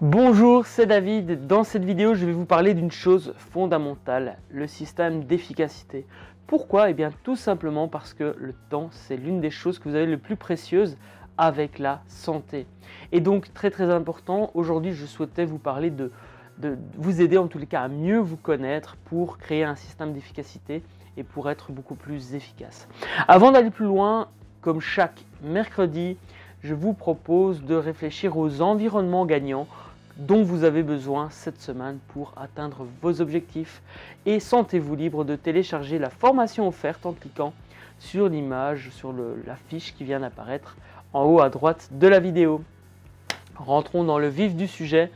Bonjour, c'est David. Dans cette vidéo, je vais vous parler d'une chose fondamentale, le système d'efficacité. Pourquoi? Eh bien tout simplement parce que le temps, c'est l'une des choses que vous avez le plus précieuses avec la santé. Et donc très très important, aujourd'hui je souhaitais vous parler de, de vous aider en tous les cas à mieux vous connaître pour créer un système d'efficacité et pour être beaucoup plus efficace. Avant d'aller plus loin, comme chaque mercredi, je vous propose de réfléchir aux environnements gagnants dont vous avez besoin cette semaine pour atteindre vos objectifs et sentez-vous libre de télécharger la formation offerte en cliquant sur l'image, sur la fiche qui vient d'apparaître en haut à droite de la vidéo. Rentrons dans le vif du sujet.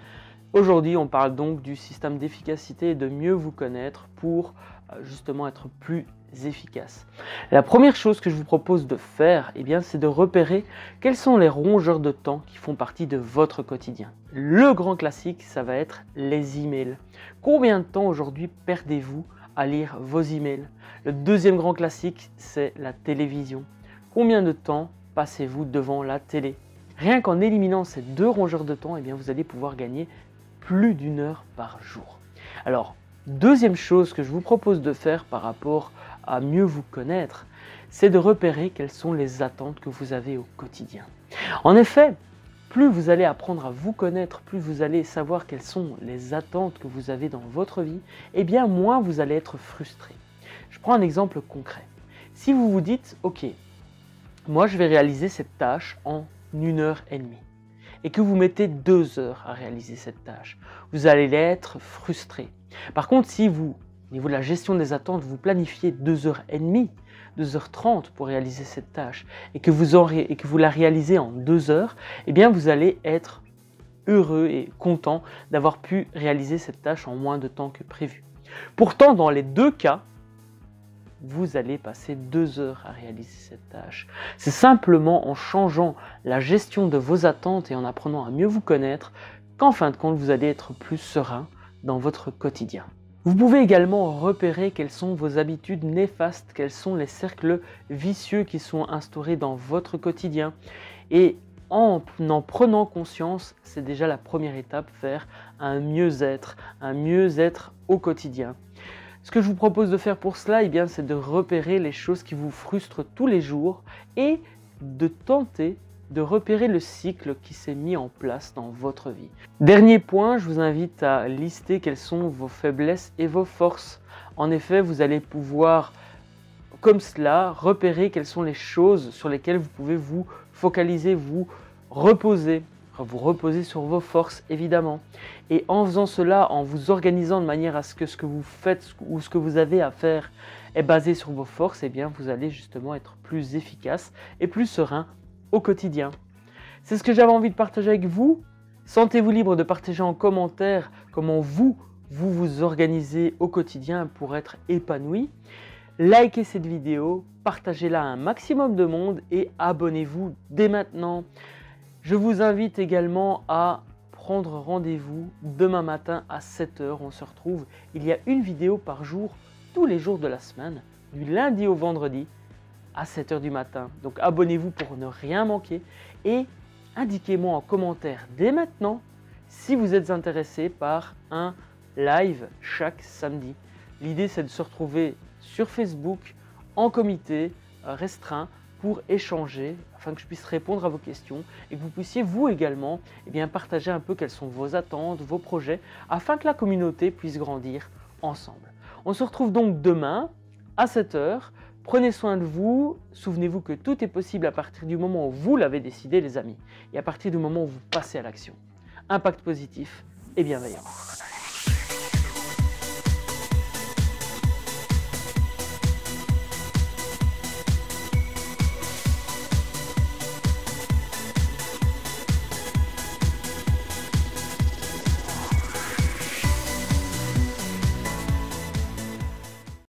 Aujourd'hui, on parle donc du système d'efficacité et de mieux vous connaître pour justement être plus efficace. La première chose que je vous propose de faire, eh bien, c'est de repérer quels sont les rongeurs de temps qui font partie de votre quotidien. Le grand classique, ça va être les emails. Combien de temps aujourd'hui perdez-vous à lire vos emails? Le deuxième grand classique, c'est la télévision. Combien de temps passez-vous devant la télé? Rien qu'en éliminant ces deux rongeurs de temps, eh bien, vous allez pouvoir gagner plus d'une heure par jour. Alors, deuxième chose que je vous propose de faire par rapport à mieux vous connaître, c'est de repérer quelles sont les attentes que vous avez au quotidien. En effet, plus vous allez apprendre à vous connaître, plus vous allez savoir quelles sont les attentes que vous avez dans votre vie, et eh bien moins vous allez être frustré. Je prends un exemple concret. Si vous vous dites, ok, moi je vais réaliser cette tâche en une heure et demie, et que vous mettez deux heures à réaliser cette tâche, vous allez être frustré. Par contre, si vous au niveau de la gestion des attentes, vous planifiez 2h30, 2h30 pour réaliser cette tâche et que vous, et vous la réalisez en 2 heures, eh bien vous allez être heureux et content d'avoir pu réaliser cette tâche en moins de temps que prévu. Pourtant, dans les deux cas, vous allez passer deux heures à réaliser cette tâche. C'est simplement en changeant la gestion de vos attentes et en apprenant à mieux vous connaître qu'en fin de compte, vous allez être plus serein dans votre quotidien. Vous pouvez également repérer quelles sont vos habitudes néfastes, quels sont les cercles vicieux qui sont instaurés dans votre quotidien. Et en en prenant conscience, c'est déjà la première étape vers un mieux-être, un mieux-être au quotidien. Ce que je vous propose de faire pour cela, eh c'est de repérer les choses qui vous frustrent tous les jours et de tenter de repérer le cycle qui s'est mis en place dans votre vie. Dernier point, je vous invite à lister quelles sont vos faiblesses et vos forces. En effet, vous allez pouvoir, comme cela, repérer quelles sont les choses sur lesquelles vous pouvez vous focaliser, vous reposer, vous reposer sur vos forces évidemment. Et en faisant cela, en vous organisant de manière à ce que ce que vous faites ou ce que vous avez à faire est basé sur vos forces, et eh bien vous allez justement être plus efficace et plus serein au quotidien. C'est ce que j'avais envie de partager avec vous. Sentez-vous libre de partager en commentaire comment vous, vous vous organisez au quotidien pour être épanoui. Likez cette vidéo, partagez-la à un maximum de monde et abonnez-vous dès maintenant. Je vous invite également à prendre rendez-vous demain matin à 7h. On se retrouve. Il y a une vidéo par jour, tous les jours de la semaine, du lundi au vendredi à 7h du matin. Donc abonnez-vous pour ne rien manquer et indiquez-moi en commentaire dès maintenant si vous êtes intéressé par un live chaque samedi. L'idée c'est de se retrouver sur Facebook en comité euh, restreint pour échanger afin que je puisse répondre à vos questions et que vous puissiez vous également eh bien, partager un peu quelles sont vos attentes, vos projets afin que la communauté puisse grandir ensemble. On se retrouve donc demain à 7h Prenez soin de vous, souvenez-vous que tout est possible à partir du moment où vous l'avez décidé les amis, et à partir du moment où vous passez à l'action. Impact positif et bienveillant.